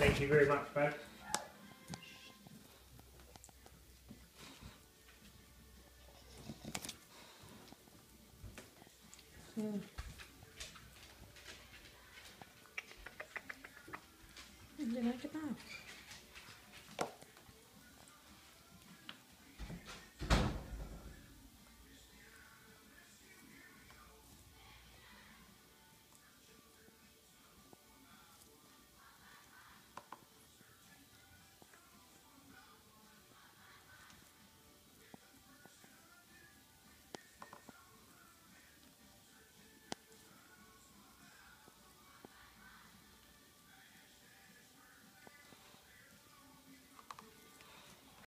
Thank you very much, folks. Mm. I Du like it now?